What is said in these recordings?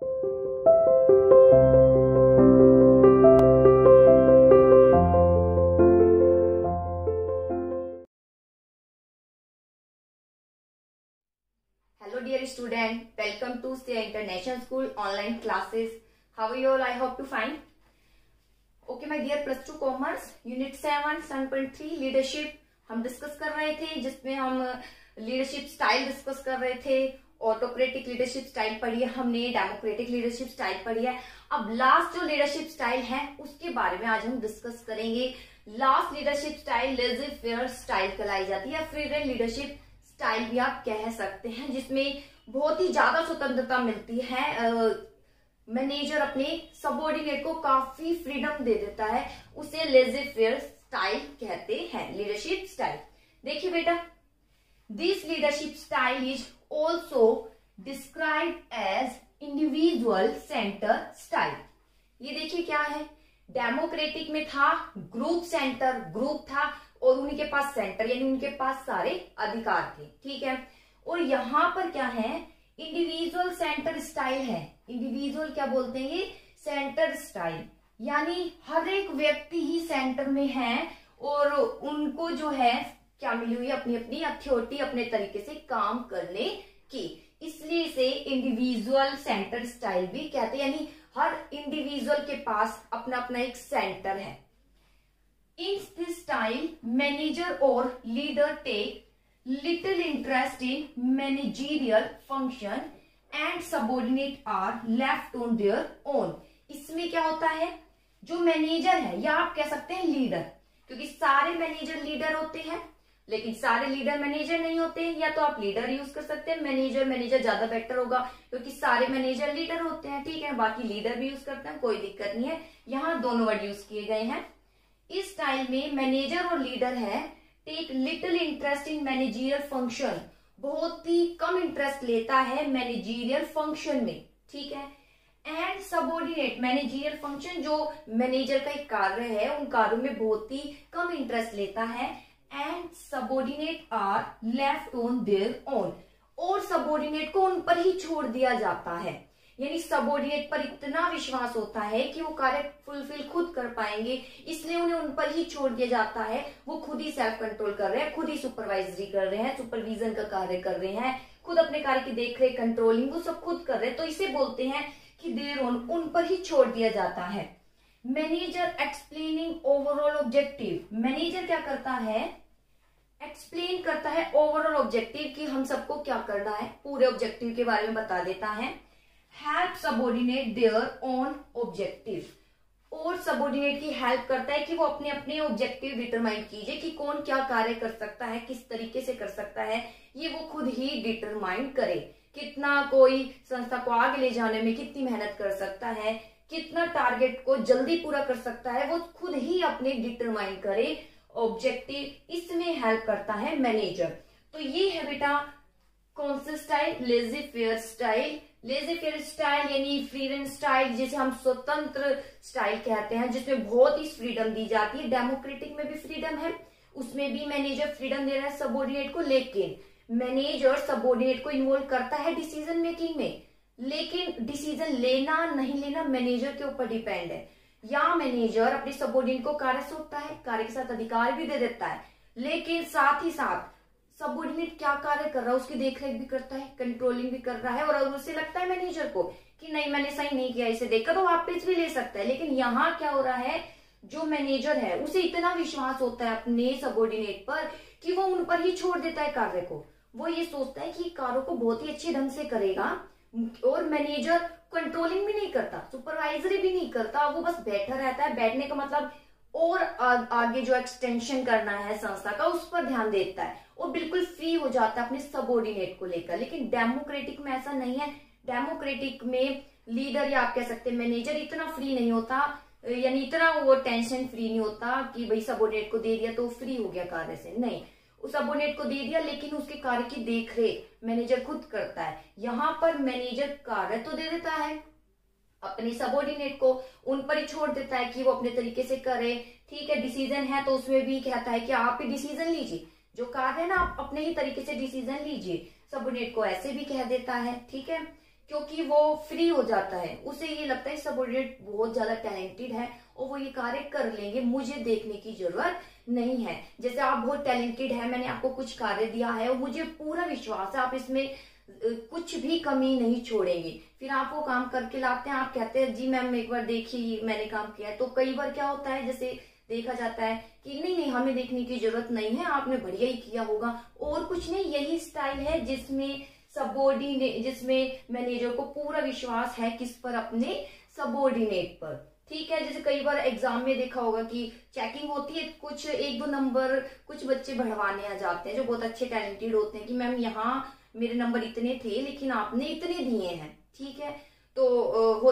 Hello dear student, welcome to Sia International School online classes. How are you all? I hope to fine. Okay my dear plus two commerce unit seven seven point three leadership हम discuss कर रहे थे जिसमें हम leadership style discuss कर रहे थे autocratic leadership style पढ़ी है, हमने डेमोक्रेटिक लीडरशिप स्टाइल पढ़ी है। अब लास्ट जो लीडरशिप स्टाइल है, उसके बारे में आज हम डिस्कस करेंगे। Last leadership style laissez faire style कहलाई जाती है फ्रीडम लीडरशिप स्टाइल भी आप कह सकते हैं, जिसमें बहुत ही ज़्यादा स्वतंत्रता मिलती है। मैनेजर अपने सबोर्डिनेट को काफ़ी फ्रीडम दे देता है, उसे लेजे फेयर स्टाइल कहते हैं लीडरशिप स्टाइल देखिए बेटा this leadership style is also describe as individual centre style ये देखिए क्या है? डेमोक्रेटिक में था ग्रुप सेंटर ग्रुप था, और उन्हीं के पास सेंटर यानी उनके पास सारे अधिकार थे, ठीक है? और यहाँ पर क्या है? इंडिविजुअल सेंटर स्टाइल है। इंडिविजुअल क्या बोलते हैं? ये सेंटर स्टाइल यानी हर एक व्यक्ति ही सेंटर में है, और उनको जो है क्या मिली हुई अपनी अपनी अथॉरिटी अपने तरीके से काम करने की। इसलिए इसे इंडिविजुअल सेंटर स्टाइल भी कहते हैं। यानी हर इंडिविजुअल के पास अपना अपना एक सेंटर है। इन दिस स्टाइल मैनेजर और leader take little interest in managerial function and subordinate are left on their own इसमें क्या होता है? जो मैनेजर है, या आप कह सकते हैं लीडर क्योंकि सारे मैनेजर लीडर होते हैं। लेकिन सारे लीडर मैनेजर नहीं होते, या तो आप लीडर यूज़ कर सकते हैं मैनेजर मैनेजर ज़्यादा बेटर होगा, क्योंकि सारे मैनेजर लीडर होते हैं, ठीक है, बाकी लीडर भी यूज़ करते हैं, कोई दिक्कत नहीं है। यहाँ दोनों वर्ड यूज़ किए गए हैं। इस स्टाइल में मैनेजर और लीडर है take little interest in managerial function बहुत ही कम इंटरेस्ट लेता है मैनेजीरियल फ़ंक्शन में, ठीक है? एंड सबोर्डिनेट मैनेजीरियल फ़ंक्शन जो मैनेजर का एक कार्य है, उन कार्यों में बहुत ही कम इंटरेस्ट लेता है। And subordinate are left on their own और सबोर्डिनेट को उन पर ही छोड़ दिया जाता है। यानी सबोर्डिनेट पर इतना विश्वास होता है कि वो कार्य फुलफिल खुद कर पाएँगे, इसलिए उन्हें उन पर ही छोड़ दिया जाता है। वो खुद ही सेल्फ कंट्रोल कर रहे हैं, खुद ही सुपरवाइजरी कर रहे हैं सुपरविजन का कार्य कर रहे हैं, खुद अपने कार्य की देख रेख कंट्रोलिंग वो सब खुद कर रहे हैं। तो इसे बोलते हैं कि देर ऑन उन पर ही छोड़ दिया जाता है। Manager explaining overall objective manager क्या करता है? एक्सप्लेन करता है ओवरऑल ऑब्जेक्टिव कि हम सबको क्या करना है? पूरे ऑब्जेक्टिव के बारे में बता देता है। Help subordinate their own objective और सबोर्डिनेट की हेल्प करता है कि वो अपने अपने ऑब्जेक्टिव डिटरमाइन कीजिए कि कौन क्या कार्य कर सकता है, किस तरीके से कर सकता है। ये वो खुद ही डिटरमाइन करे। कितना कोई संस्था को आगे ले जाने में कितनी मेहनत कर सकता है कितना टारगेट को जल्दी पूरा कर सकता है, वो खुद ही अपने डिटरमाइन करे ऑब्जेक्टिव इसमें हेल्प करता है मैनेजर तो ये है बेटा कौन सा style laissez faire style laissez faire style यानी फ्रीडम स्टाइल जिसे हम स्वतंत्र स्टाइल कहते हैं, जिसमें बहुत ही फ्रीडम दी जाती है। डेमोक्रेटिक में भी फ्रीडम है, उसमें भी मैनेजर फ्रीडम दे रहा है सबोर्डिनेट को, लेकिन मैनेजर सबोर्डिनेट को इन्वॉल्व करता है डिसीज़न मेकिंग में। लेकिन डिसीज़न लेना नहीं लेना मैनेजर के ऊपर डिपेंड है। या मैनेजर अपने सबोर्डिनेट को कार्य सौंपता है, कार्य के साथ अधिकार भी दे देता है, लेकिन साथ ही साथ सबोर्डिनेट क्या कार्य कर रहा है, उसकी देखरेख भी करता है कंट्रोलिंग भी कर रहा है, और उसे लगता है मैनेजर को कि नहीं, मैंने सही नहीं किया, इसे देखकर तो वापस भी ले सकता है। लेकिन यहाँ क्या हो रहा है, जो मैनेजर है, उसे इतना विश्वास होता है अपने सबोर्डिनेट पर कि वो उन पर ही छोड़ देता है कार्य को। वो ये सोचता है कि कार्य को बहुत ही अच्छे ढंग से करेगा और मैनेजर कंट्रोलिंग भी नहीं करता सुपरवाइजरी भी नहीं करता वो बस बैठा रहता है। बैठने का मतलब और आ, आगे जो एक्सटेंशन करना है संस्था का उस पर ध्यान देता है। और बिल्कुल फ्री हो जाता है अपने सबोर्डिनेट को लेकर। लेकिन डेमोक्रेटिक में ऐसा नहीं है। डेमोक्रेटिक में लीडर या आप कह सकते हैं मैनेजर इतना फ्री नहीं होता यानी इतना वो टेंशन फ्री नहीं होता कि भाई सबोर्डिनेट को दे दिया तो फ्री हो गया कार्य से। नहीं। उस सबोर्डिनेट को दे दिया, लेकिन उसके कार्य की देख रेख मैनेजर खुद करता है। यहाँ पर मैनेजर कार्य तो दे देता है, अपने सबोर्डिनेट को, उन पर ही छोड़ देता है कि वो अपने तरीके से करे। ठीक है डिसीज़न है तो उसमें भी कहता है कि आप ही डिसीज़न लीजिए। जो कार्य है ना, आप अपने ही तरीके से डिसीज़न लीजिए। सबोर्डिनेट को ऐसे भी कह देता है, ठीक है? क्योंकि वो फ्री हो जाता है। उसे ये लगता है सबोर्डिनेट बहुत ज़्यादा टैलेंटेड है और वो ये कार्य कर लेंगे, मुझे देखने की ज़रूरत नहीं है। जैसे आप बहुत टैलेंटेड है, मैंने आपको कुछ कार्य दिया है और मुझे पूरा विश्वास है, आप इसमें कुछ भी कमी नहीं छोड़ेंगे। फिर आप वो काम करके लाते हैं, आप कहते हैं, जी मैम, एक बार देखिए मैंने काम किया है। तो कई बार क्या होता है, जैसे देखा जाता है कि नहीं नहीं, हमें देखने की ज़रूरत नहीं है, आपने बढ़िया ही किया होगा। और कुछ नहीं, यही स्टाइल है जिसमें सबोर्डिनेट जिसमें मैनेजर को पूरा विश्वास है किस पर, अपने सबोर्डिनेट पर। ठीक है जैसे कई बार एग्ज़ाम में देखा होगा कि चेकिंग होती है कुछ एक दो नंबर कुछ बच्चे बढ़वाने आ जाते हैं जो बहुत अच्छे टैलेंटेड होते हैं कि मैम यहाँ मेरे नंबर इतने थे लेकिन आपने इतने दिए हैं ठीक है? तो हो,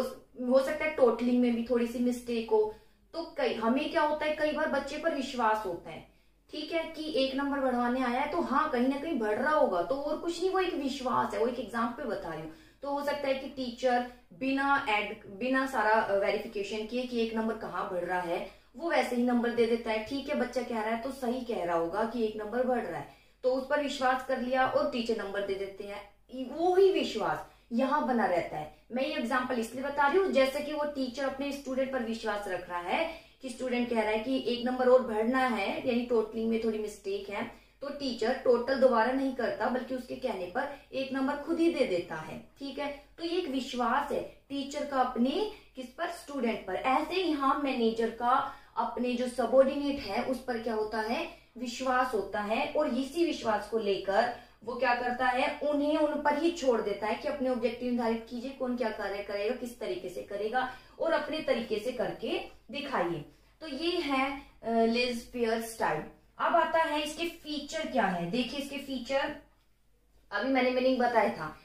हो सकता है टोटलिंग में भी थोड़ी सी मिस्टेक हो। तो कई हमें क्या होता है कई बार बच्चे पर विश्वास होता है ठीक है कि एक नंबर बढ़वाने आया है तो हाँ कहीं ना कहीं बढ़ रहा होगा तो और कुछ नहीं वो एक विश्वास है वो एक एग्ज़ाम एग्ज़ाम्पल बता रही हूँ। तो हो सकता है कि टीचर बिना एड बिना सारा वेरिफिकेशन किए कि एक नंबर कहाँ बढ़ रहा है, वो वैसे ही नंबर दे देता है। ठीक है, बच्चा कह रहा है तो सही कह रहा होगा कि एक नंबर बढ़ रहा है। तो उस पर विश्वास कर लिया और टीचर नंबर दे देते हैं। वो ही विश्वास यहाँ बना रहता है। मैं ये एग्ज़ाम्पल इसलिए बता रही हूँ, जैसे कि वो टीचर अपने स्टूडेंट पर विश्वास रख रहा है कि स्टूडेंट कह रहा है कि एक नंबर और बढ़ना है, यानी टोटलिंग में थोड़ी मिस्टेक है। तो टीचर टोटल दोबारा नहीं करता, बल्कि उसके कहने पर एक नंबर खुद ही दे देता है, ठीक है? तो ये एक विश्वास है टीचर का अपने किस पर? स्टूडेंट पर। ऐसे यहाँ मैनेजर का अपने जो सबोर्डिनेट है, उस पर क्या होता है? विश्वास होता है, और इसी विश्वास को लेकर वो क्या करता है? उन्हें उन पर ही छोड़ देता है कि अपने ऑब्जेक्टिव निर्धारित कीजिए, कौन क्या कार्य करेगा, किस तरीके से करेगा, और अपने तरीके से करके दिखाइए। तो ये है लिज पेयर स्टाइल अब आता है इसके फीचर क्या है? देखिए इसके फीचर अभी मैंने मीनिंग बताया था।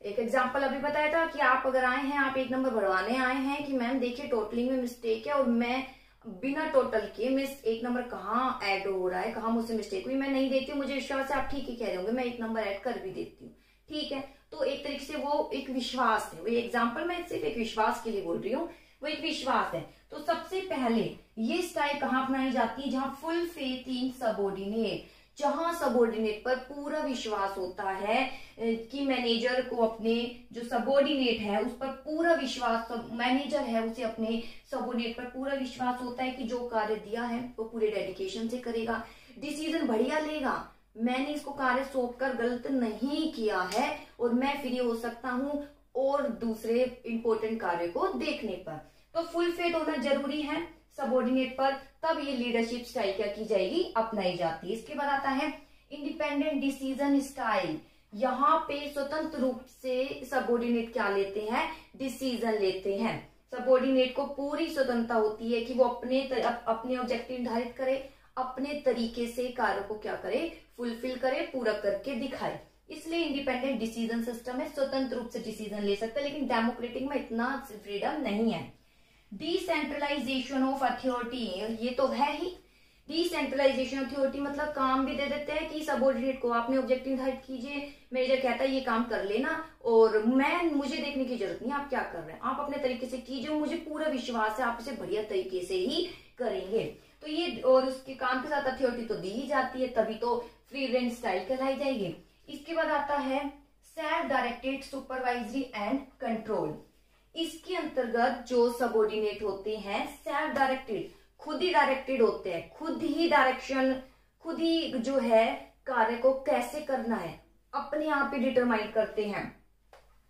एक एग्ज़ाम्पल अभी बताया था कि आप अगर आए हैं, आप एक नंबर बढ़वाने आए हैं कि मैम देखिए टोटलिंग में मिस्टेक है और मैं बिना टोटल के मिस एक नंबर कहाँ ऐड हो रहा है, कहाँ मुझसे मिस्टेक हुई। मैं नहीं देती हूँ, मुझे विश्वास है, आप ठीक ही कह रहे होंगे, मैं एक नंबर ऐड कर भी देती हूँ। ठीक है? तो एक तरीके से वो एक विश्वास है। वो एग्ज़ाम्पल मैं सिर्फ़ एक विश्वास के लिए बोल रही हूँ। वो एक विश्वास है। तो सबसे पहले ये स्टाइल कहाँ अपनाई जाती है? जहाँ फुल फेथ इन सबोर्डिनेट जहाँ सबोर्डिनेट पर पूरा विश्वास होता है कि मैनेजर को अपने जो सबोर्डिनेट है, उस पर पूरा विश्वास मैनेजर है, उसे अपने सबोर्डिनेट पर पूरा विश्वास होता है कि जो कार्य दिया है, वो पूरे डेडिकेशन से करेगा। डिसीज़न बढ़िया लेगा। मैंने इसको कार्य सौंप कर गलत नहीं किया है और मैं फ्री हो सकता हूँ और दूसरे इंपॉर्टेंट कार्य को देखने पर। तो फुल फेथ होना ज़रूरी है। सबोर्डिनेट पर तब ये लीडरशिप स्टाइल क्या की जाएगी अपनाई जाती है। इसके बाद आता है इंडिपेंडेंट डिसीज़न स्टाइल यहाँ पे स्वतंत्र रूप से सबोर्डिनेट क्या लेते हैं? डिसीज़न लेते हैं। सबोर्डिनेट को पूरी स्वतंत्रता होती है कि वो अपने अप, अपने ऑब्जेक्टिव निर्धारित करे अपने तरीके से कार्य को क्या करे फुलफिल करे पूरा करके दिखाए। इसलिए इंडिपेंडेंट डिसीज़न सिस्टम है स्वतंत्र रूप से डिसीज़न ले सकते हैं लेकिन डेमोक्रेटिक में इतना फ्रीडम नहीं है। डिसेंट्रलाइजेशन ऑफ़ अथॉरिटी ये तो है ही। डिसेंट्रलाइजेशन अथॉरिटी मतलब काम भी दे देते हैं कि सबोर्डिनेट को, आपने ऑब्जेक्टिव निर्धारित कीजिए मैनेजर कहता है ये काम कर लेना, और मैं, मुझे देखने की ज़रूरत नहीं, आप क्या कर रहे हैं? आप अपने तरीके से कीजिए, मुझे पूरा विश्वास है, आप इसे बढ़िया तरीके से ही करेंगे। तो ये, और उसके काम के साथ अथॉरिटी तो दी ही जाती है, तभी तो फ्री रेंज स्टाइल कहलाई जाएगी। इसके बाद आता है self directed supervisory and control इसके अंतर्गत जो सबोर्डिनेट होते हैं सेल्फ डायरेक्टेड खुद ही डायरेक्टेड होते हैं, खुद ही डायरेक्शन खुद ही जो है कार्य को कैसे करना है, अपने आप ही डिटरमाइन करते हैं।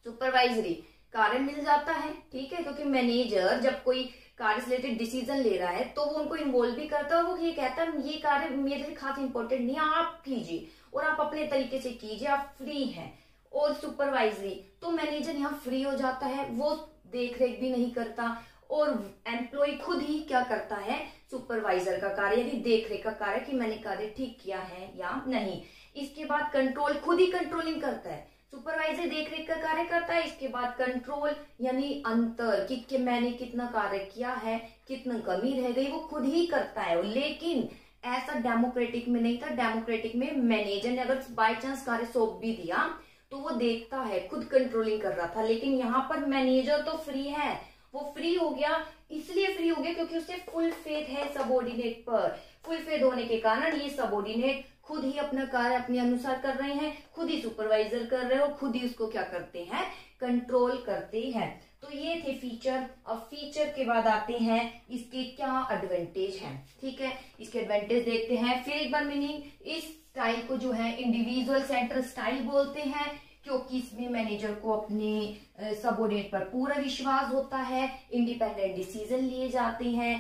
सुपरवाइजरी कार्य मिल जाता है, ठीक है? क्योंकि मैनेजर जब कोई कार्य रिलेटेड डिसीज़न ले रहा है तो वो उनको इन्वॉल्व भी करता है वो ये कहता है, ये कार्य मेरे लिए खास इंपॉर्टेंट नहीं आप कीजिए और आप अपने तरीके से कीजिए, आप फ्री हैं। और सुपरवाइजरी तो मैनेजर यहाँ फ्री हो जाता है वो देख रेख भी नहीं करता और एम्प्लॉय खुद ही क्या करता है? सुपरवाइजर का कार्य यानी देख रेख का कार्य कि मैंने कार्य ठीक किया है या नहीं। इसके बाद कंट्रोल खुद ही कंट्रोलिंग करता है। सुपरवाइजर देख रेख का कार्य करता है इसके बाद कंट्रोल यानी अंतर कि, कि मैंने कितना कार्य किया है कितना कमी रह गई वो खुद ही करता है। लेकिन ऐसा डेमोक्रेटिक में नहीं था डेमोक्रेटिक में मैनेजर ने अगर बाय चांस कार्य सौंप भी दिया तो वो देखता है, खुद कंट्रोलिंग कर रहा था। लेकिन यहाँ पर मैनेजर तो फ्री है। वो फ्री हो गया, इसलिए फ्री हो गया क्योंकि उसे फुल फेथ है सबोर्डिनेट पर। फुल फेथ होने के कारण ये सबोर्डिनेट खुद ही अपना कार्य अपने अनुसार कर रहे हैं, खुद ही सुपरवाइजर कर रहे हो, खुद ही उसको क्या करते हैं? कंट्रोल करते हैं। तो ये थे फीचर अब फीचर के बाद आते हैं, इसके क्या एडवांटेज हैं? ठीक है, इसके एडवांटेज देखते हैं। फिर एक बार मीनिंग इस स्टाइल को जो है इंडिविजुअल सेंटर स्टाइल बोलते हैं, क्योंकि इसमें मैनेजर को अपने सबोर्डिनेट पर पूरा विश्वास होता है इंडिपेंडेंट डिसीज़न लिए जाते हैं,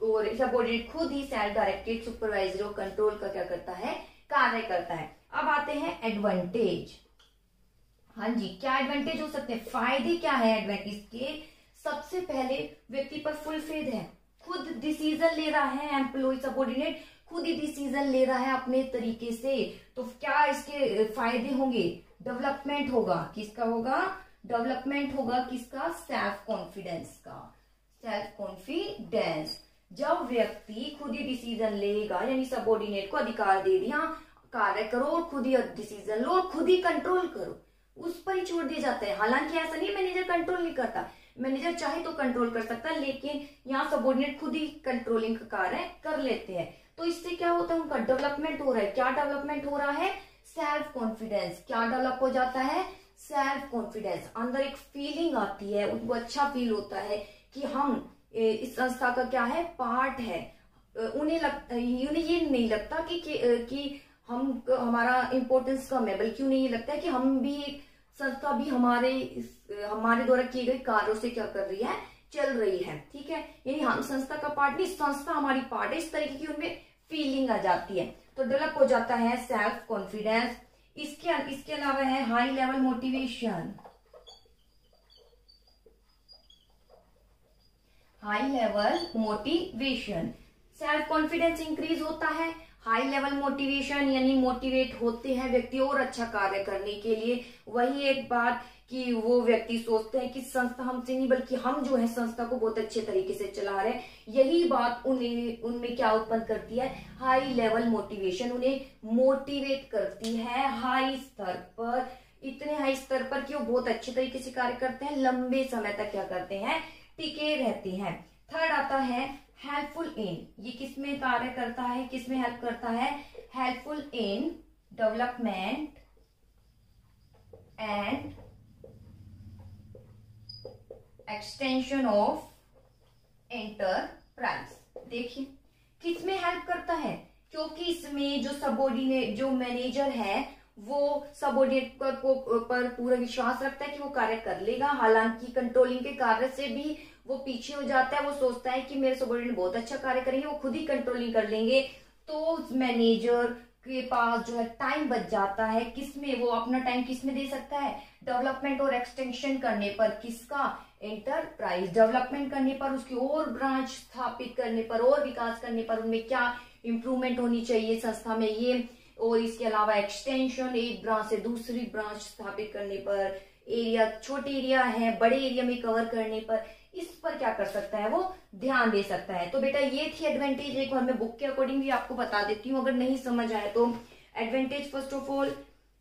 और सबोर्डिनेट खुद ही सेल्फ डायरेक्टेड सुपरवाइजर और कंट्रोल का क्या करता है, कार्य करता है। अब आते हैं एडवांटेज हाँ जी, क्या एडवांटेज हो सकते हैं? फ़ायदे क्या है एडवांटेज के? सबसे पहले व्यक्ति पर फुल फेद है। खुद डिसीज़न ले रहा है एम्प्लॉय सबॉर्डिनेट खुद ही डिसीज़न ले रहा है अपने तरीके से तो क्या इसके फ़ायदे होंगे? डेवलपमेंट होगा किसका होगा? डेवलपमेंट होगा किसका? सेल्फ कॉन्फिडेंस का। सेल्फ कॉन्फिडेंस जब व्यक्ति खुद ही डिसीज़न लेगा, यानी सबॉर्डिनेट को अधिकार दे दिया कार्य करो और खुद ही डिसीज़न लो और खुद ही कंट्रोल करो। उस पर ही छोड़ दिया जाता है। हालाँकि ऐसा नहीं मैनेजर कंट्रोल नहीं करता। मैनेजर चाहे तो कंट्रोल कर सकता है, लेकिन यहाँ सबोर्डिनेट खुद ही कंट्रोलिंग का कार्य कर लेते हैं। तो इससे क्या होता है? उनका डेवलपमेंट हो रहा है। क्या डेवलपमेंट हो रहा है? सेल्फ कॉन्फिडेंस क्या डेवलप हो जाता है? सेल्फ कॉन्फिडेंस अंदर एक फीलिंग आती है उनको अच्छा फील होता है कि हम इस संस्था का क्या है? पार्ट है। उन्हें लगता उन्हें ये नहीं लगता कि, कि, कि हम हमारा इम्पोर्टेंस कम है बल्कि उन्हें ये लगता है कि हम भी एक संस्था भी हमारे हमारे द्वारा किए गए कार्यों से क्या कर रही है? चल रही है, ठीक है? यानी हम संस्था का पार्ट नहीं, संस्था हमारी पार्ट है। इस तरीके की उनमें फीलिंग आ जाती है। तो डेवलप हो जाता है सेल्फ कॉन्फिडेंस इसके इसके अलावा है high level motivation high level motivation self confidence increase होता है हाई लेवल मोटिवेशन यानी मोटिवेट होते हैं व्यक्ति और अच्छा कार्य करने के लिए। वही एक बात कि वो व्यक्ति सोचते हैं कि संस्था हमसे नहीं, बल्कि हम जो है संस्था को बहुत अच्छे तरीके से चला रहे हैं। यही बात उन्हें, उनमें क्या उत्पन्न करती है? हाई लेवल मोटिवेशन उन्हें मोटिवेट करती है हाई स्तर पर। इतने हाई स्तर पर कि वो बहुत अच्छे तरीके से कार्य करते हैं, लंबे समय तक क्या करते हैं? टिके रहते हैं। थर्ड आता है हेल्पफुल इन ये किसमें कार्य करता है किसमें हेल्प करता है? Helpful in development and extension of enterprise देखिए किसमें हेल्प करता है? क्योंकि इसमें जो सबोर्डिनेट जो मैनेजर है वो सबोर्डिनेट पर, पर पूरा विश्वास रखता है कि वो कार्य कर लेगा। हालाँकि कंट्रोलिंग के कार्य से भी वो पीछे हो जाता है, वो सोचता है कि मेरे सबॉर्डिनेट बहुत अच्छा कार्य करेंगे, वो खुद ही कंट्रोलिंग कर लेंगे। तो मैनेजर के पास जो है टाइम बच जाता है, किसमें, वो अपना टाइम किसमें दे सकता है? डेवलपमेंट और एक्सटेंशन करने पर किसका? एंटरप्राइज डेवलपमेंट करने पर, उसकी और ब्रांच स्थापित करने पर, और विकास करने पर उनमें क्या इंप्रूवमेंट होनी चाहिए संस्था में ये? और इसके अलावा एक्सटेंशन एक ब्रांच से दूसरी ब्रांच स्थापित करने पर एरिया छोटे एरिया है, बड़े एरिया में कवर करने पर इस पर क्या कर सकता है? वो ध्यान दे सकता है। तो बेटा, ये थी एडवांटेज एक बार मैं बुक के अकॉर्डिंग भी आपको बता देती हूँ। अगर नहीं समझ आए तो advantage first of all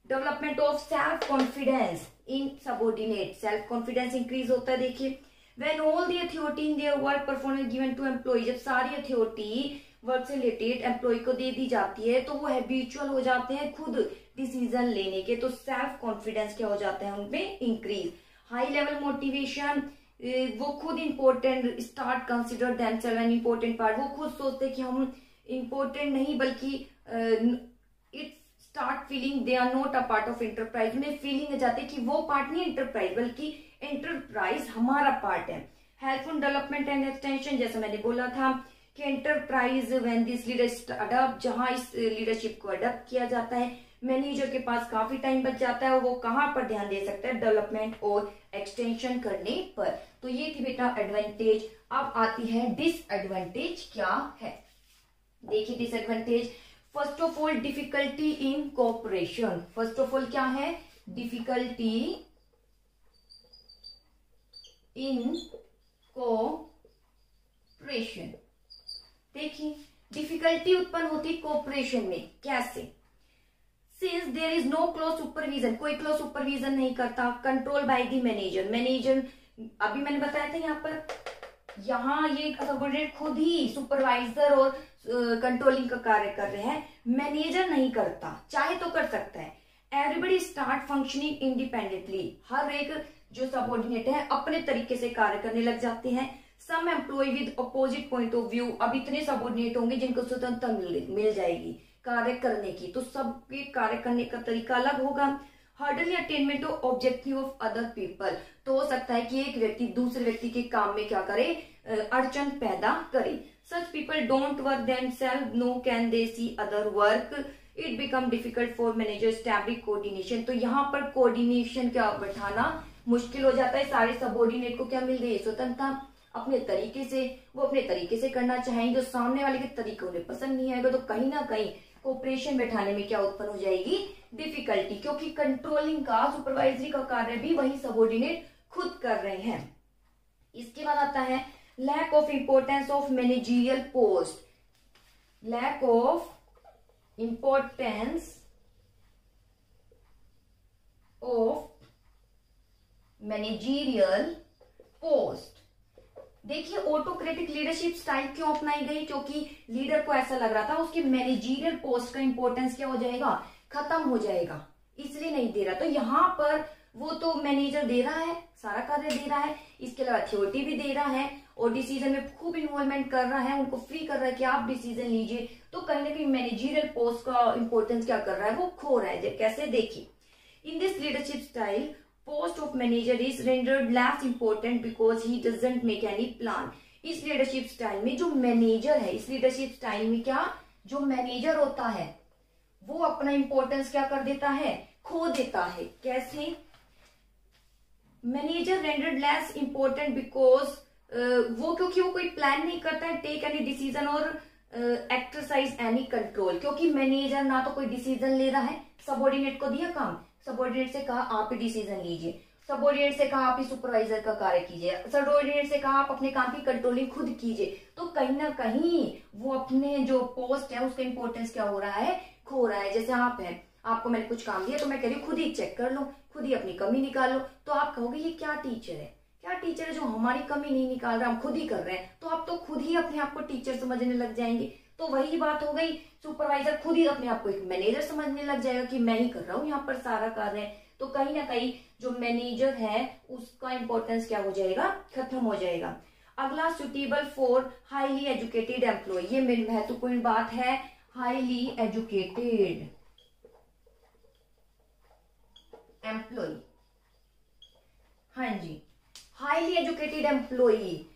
development of self confidence in subordinate self confidence increase होता है, देखिए। When all the authority in their work performance given to employ जब सारी अथॉरिटी वर्क से रिलेटेड एम्प्लॉय को दे दी जाती है तो वो हैबिचुअल हो जाते हैं खुद डिसीज़न लेने के। तो सेल्फ कॉन्फिडेंस क्या हो जाता है? उनमें इंक्रीज हाई लेवल मोटिवेशन वो खुद important start consider them self an important part वो खुद सोचते कि हम इम्पोर्टेंट नहीं, बल्कि it start feeling they are not a part of enterprise में फीलिंग जाती कि वो पार्ट नहीं एंटरप्राइज बल्कि इंटरप्राइज हमारा पार्ट है. हेल्पफुल डेवलपमेंट एंड एक्सटेंशन जैसा मैंने बोला था कि enterprise when this leadership adopt जहाँ इस लीडरशिप को अडप्ट किया जाता है मैनेजर के पास काफ़ी टाइम बच जाता है और वो कहाँ पर ध्यान दे सकता है डेवलपमेंट और एक्सटेंशन करने पर। तो ये थी बेटा एडवांटेज अब आती है डिसएडवांटेज क्या है? देखिए disadvantage first of all difficulty in cooperation first of all क्या है? डिफिकल्टी इन कोऑपरेशन देखिए डिफिकल्टी उत्पन्न होती कोऑपरेशन में। कैसे? Since there is no close supervision कोई क्लोज सुपरविजन नहीं करता control by the manager manager अभी मैंने बताया था यहाँ पर यहाँ ये सबोर्डिनेट खुद ही सुपरवाइजर और कंट्रोलिंग uh, का कार्य कर रहे हैं मैनेजर नहीं करता चाहे तो कर सकता है। एवरीबडी स्टार्ट फंक्शनिंग इंडिपेंडेंटली हर एक जो सबोर्डिनेट है अपने तरीके से कार्य करने लग जाते हैं। Some employ with opposite point of view अब इतने सबोर्डिनेट होंगे जिनको स्वतंत्रता मिल जाएगी। कार्य करने की। तो सबके कार्य करने का तरीका अलग होगा। Hardly attainment of objective of other people तो हो सकता है कि एक व्यक्ति दूसरे व्यक्ति के काम में क्या करे अड़चन पैदा करे। Such people don't work them self no can they see other work it become difficult for manager establish coordination तो यहाँ पर कोऑर्डिनेशन क्या बैठाना मुश्किल हो जाता है। सारे सबॉर्डिनेट को क्या मिल रही है? स्वतंत्रता। अपने तरीके से, वो अपने तरीके से करना चाहेंगे। जो सामने वाले के तरीके उन्हें पसंद नहीं आएगा तो कहीं ना कहीं कोऑपरेशन बैठाने में क्या उत्पन्न हो जाएगी? डिफिकल्टी क्योंकि कंट्रोलिंग का सुपरवाइजरी का कार्य भी वही सबोर्डिनेट खुद कर रहे हैं। इसके बाद आता है lack of importance of managerial post lack of importance of managerial post देखिए ऑटोक्रेटिक लीडरशिप स्टाइल क्यों अपनाई गई? क्योंकि लीडर को ऐसा लग रहा था, उसके मैनेजीरियल पोस्ट का इंपोर्टेंस क्या हो जाएगा? खत्म हो जाएगा। इसलिए नहीं दे रहा। तो यहाँ पर वो तो मैनेजर दे रहा है, सारा कार्य दे रहा है, इसके अलावा अथॉरिटी भी दे रहा है, और डिसीज़न में खूब इन्वॉल्वमेंट कर रहा है, उनको फ्री कर रहा है कि आप डिसीज़न लीजिए। तो कहीं ना कहीं मैनेजरियल पोस्ट का इंपोर्टेंस क्या कर रहा है? वो खो रहा है। कैसे? देखिए in this leadership style post of manager is rendered less important because he doesn't make any plan. इस लीडरशिप स्टाइल में जो मैनेजर है, इस लीडरशिप स्टाइल में क्या? जो मैनेजर होता है, वो अपना इंपॉर्टेंस क्या कर देता है? खो देता है। कैसे? Manager rendered less important because वो क्योंकि वो कोई प्लान नहीं करता है टेक एनी डिसीज़न और एक्सरसाइज एनी कंट्रोल क्योंकि मैनेजर ना तो कोई डिसीज़न ले रहा है सबोर्डिनेट को दिया काम। सबॉर्डिनेट से कहा आप ही डिसीज़न लीजिए। सबॉर्डिनेट से कहा आप ही सुपरवाइजर का कार्य कीजिए। सबॉर्डिनेट से कहा आप अपने काम की कंट्रोलिंग खुद कीजिए। तो कहीं ना कहीं वो अपने जो पोस्ट है, उसका इंपॉर्टेंस क्या हो रहा है? खो रहा है। जैसे आप है, आपको मैंने कुछ काम दिया तो मैं कह रही हूँ, खुद ही चेक कर लो, खुद ही अपनी कमी निकाल लो। तो आप कहोगे, ये क्या टीचर है? क्या टीचर है जो हमारी कमी नहीं निकाल रहा, हम खुद ही कर रहे हैं? तो आप तो खुद ही अपने आप को टीचर समझने लग जाएँगे। तो वही बात हो गई। सुपरवाइजर खुद ही अपने आप को एक मैनेजर समझने लग जाएगा कि मैं ही कर रहा हूँ, यहाँ पर सारा कार्य तो कहीं ना कहीं जो मैनेजर है, उसका इंपॉर्टेंस क्या हो जाएगा? खत्म हो जाएगा। अगला suitable for highly educated employ ये मेरी महत्वपूर्ण बात है। हाईली एजुकेटेड एम्प्लॉय हाँ जी। हाईली एजुकेटेड एम्प्लॉय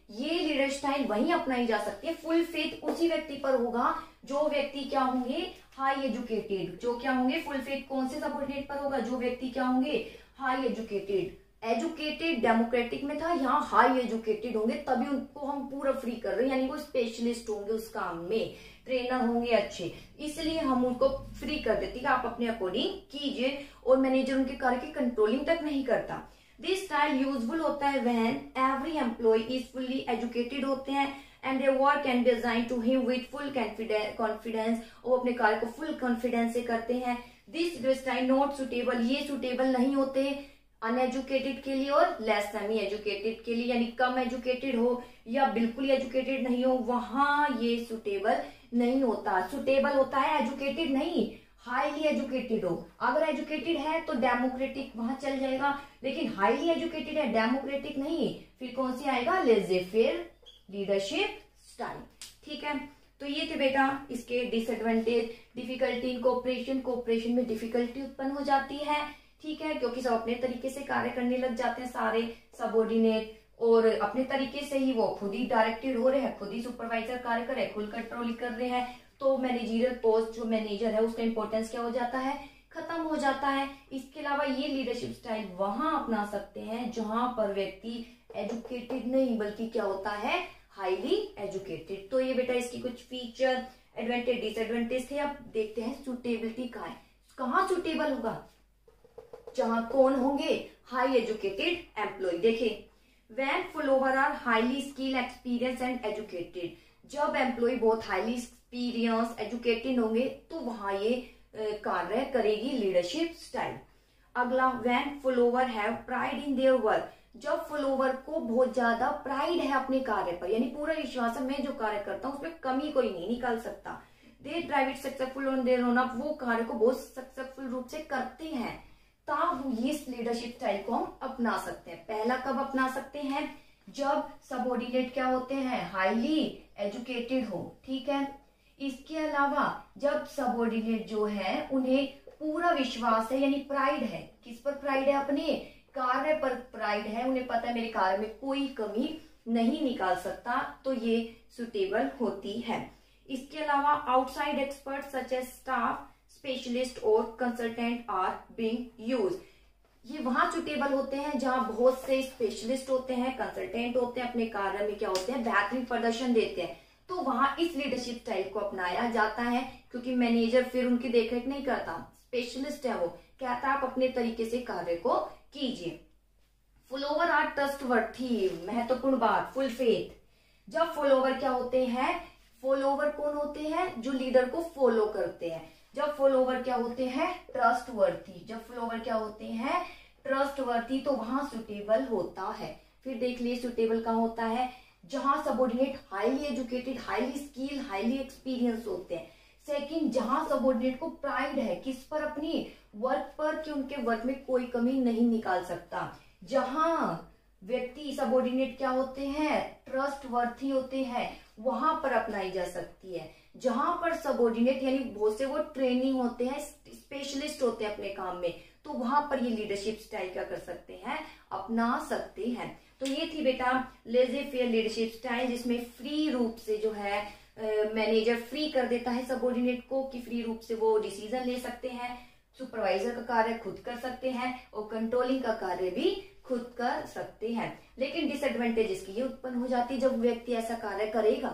ये लीडर स्टाइल वही अपनाई जा सकती है। फुल फेथ उसी व्यक्ति पर होगा जो व्यक्ति क्या होंगे? हाई एजुकेटेड जो क्या होंगे? फुल फेथ कौन से सबॉर्डिनेट पर होगा? जो व्यक्ति क्या होंगे? हाई एजुकेटेड एजुकेटेड डेमोक्रेटिक में था, यहाँ हाई एजुकेटेड होंगे, तभी उनको हम पूरा फ्री कर रहे हैं। यानी वो स्पेशलिस्ट होंगे उस काम में। ट्रेनर होंगे अच्छे। इसलिए हम उनको फ्री कर देते कि आप अपने अकॉर्डिंग कीजिए। और मैनेजर उनके कार्य की कंट्रोलिंग तक नहीं करता। दिस स्टाइल यूजफुल होता है when every employ is fully educated होते हैं and their work can be assign to him with full confidence वो अपने कार्य को फुल कॉन्फिडेंस से करते हैं। दिस स्टाइल नॉट सुटेबल ये सुटेबल नहीं होते अनएजुकेटेड के लिए और लेस सेमी एजुकेटेड के लिए, यानी कम एजुकेटेड हो या बिल्कुल एजुकेटेड नहीं हो, वहाँ ये सुटेबल नहीं होता। सुटेबल होता है एजुकेटेड नहीं। हाईली एजुकेटेड हो। अगर एजुकेटेड है तो डेमोक्रेटिक वहाँ चल जाएगा। लेकिन हाईली एजुकेटेड है डेमोक्रेटिक नहीं फिर कौन सी आएगा? लेजे फिर लीडरशिप स्टाइल ठीक है? तो ये थे बेटा इसके disadvantage difficulty in cooperation cooperation में डिफिकल्टी उत्पन्न हो जाती है। ठीक है? क्योंकि सब अपने तरीके से कार्य करने लग जाते हैं सारे सबोर्डिनेट और अपने तरीके से ही वो खुद ही डायरेक्टेड हो रहे हैं, खुद ही सुपरवाइजर कार्य कर रहे हैं, खुद कंट्रोल कर रहे हैं। तो मैनेजरियल पोस्ट जो मैनेजर है, उसका इंपॉर्टेंस क्या हो जाता है? खत्म हो जाता है। इसके अलावा ये लीडरशिप स्टाइल वहाँ अपना सकते हैं, जहाँ पर व्यक्ति एजुकेटेड नहीं, बल्कि क्या होता है? हाईली एजुकेटेड तो ये बेटा इसकी कुछ फीचर एडवांटेज डिसएडवांटेज थे। अब देखते हैं सुटेबिलिटी का है। कहा सुटेबल होगा? जहाँ कौन होंगे? हाई एजुकेटेड एम्प्लॉय देखे when follower are highly skill experience and educated जब एम्प्लॉय बहुत हाईली एक्सपीरियंस एजुकेटेड होंगे तो वहाँ ये कार्य करेगी लीडरशिप स्टाइल अगला when follower have pride in their work जब फॉलोवर को बहुत ज़्यादा प्राइड है अपने कार्य पर, यानी पूरा विश्वास है, मैं जो कार्य करता हूँ, उसमें कमी कोई नहीं निकाल सकता। They drive it successful on their own वो कार्य को बहुत सक्सेसफुल रूप से करते हैं तब इस लीडरशिप स्टाइल को हम अपना सकते हैं। पहला कब अपना सकते हैं? जब सबॉर्डिनेट क्या होते हैं? हाईली एजुकेटेड हो, ठीक है? इसके अलावा, जब सबॉर्डिनेट जो है, उन्हें पूरा विश्वास है, यानी प्राइड है। किस पर प्राइड है? अपने कार्य पर प्राइड है। उन्हें पता है, मेरे कार्य में कोई कमी नहीं निकाल सकता तो ये सुटेबल होती है। इसके अलावा outside expert such as staff specialist और कंसल्टेंट आर बीइंग यूज़ ये वहाँ सुटेबल होते हैं, जहाँ बहुत से स्पेशलिस्ट होते हैं कंसल्टेंट होते हैं, अपने कार्य में क्या होते हैं? बेहतरीन प्रदर्शन देते हैं। तो वहाँ इस लीडरशिप स्टाइल को अपनाया जाता है, क्योंकि मैनेजर फिर उनकी देखरेख नहीं करता। स्पेशलिस्ट है वो। कहता है, आप अपने तरीके से कार्य को कीजिए। फॉलोवर आर ट्रस्ट वर्थी महत्वपूर्ण बात फुल फेथ जब फॉलोवर क्या होते हैं? फॉलोवर कौन होते हैं? जो लीडर को फॉलो करते हैं। जब फॉलोवर क्या होते हैं? ट्रस्ट वर्थी जब फॉलोवर क्या होते हैं? ट्रस्ट वर्थी तो वहाँ सुटेबल होता है। फिर देख लिए सुटेबल कहा होता है? जहाँ subordinate highly educated highly skill highly experience होते हैं। सेकंड जहाँ सबोर्डिनेट को प्राइड है, किस पर? अपनी वर्क पर कि उनके वर्क में कोई कमी नहीं निकाल सकता। जहाँ व्यक्ति सबोर्डिनेट क्या होते हैं? ट्रस्ट वर्थी होते हैं, वहाँ पर अपनाई जा सकती है। जहाँ पर सबोर्डिनेट यानी बहुत से वो ट्रेनिंग होते हैं स्पेशलिस्ट होते हैं अपने काम में तो वहाँ पर ये लीडरशिप स्टाइल क्या कर सकते हैं? अपना सकते हैं। तो ये थी बेटा लेजे फेयर लीडरशिप स्टाइल जिसमें फ्री रूप से जो है मैनेजर फ्री कर देता है सबोर्डिनेट को कि फ्री रूप से वो डिसीज़न ले सकते हैं सुपरवाइजर का कार्य खुद कर सकते हैं और कंट्रोलिंग का कार्य भी खुद कर सकते हैं। लेकिन डिसएडवांटेज इसकी ये उत्पन्न हो जाती है जब व्यक्ति ऐसा कार्य करेगा।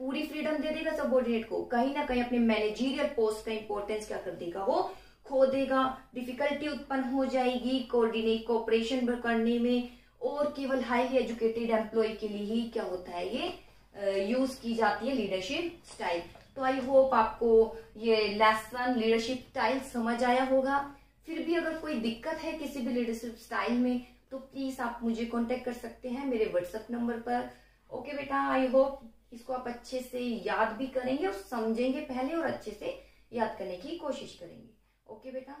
पूरी फ्रीडम दे देगा सबोर्डिनेट को। कहीं ना कहीं अपने मैनेजीरियल पोस्ट का इंपोर्टेंस क्या कर देगा? वो खो देगा। डिफिकल्टी उत्पन्न हो जाएगी कोऑर्डिनेट कोऑपरेशन करने में। और केवल हाईली एजुकेटेड एम्प्लॉय के लिए ही क्या होता है ये यूज़ की जाती है लीडरशिप स्टाइल तो आई होप आपको ये लेसन लीडरशिप स्टाइल समझ आया होगा। फिर भी अगर कोई दिक्कत है किसी भी लीडरशिप स्टाइल में तो प्लीज़ आप मुझे कांटेक्ट कर सकते हैं मेरे व्हाट्सएप नंबर पर। ओके बेटा आई होप इसको आप अच्छे से याद भी करेंगे और समझेंगे पहले और अच्छे से याद करने की कोशिश करेंगे। ओके बेटा?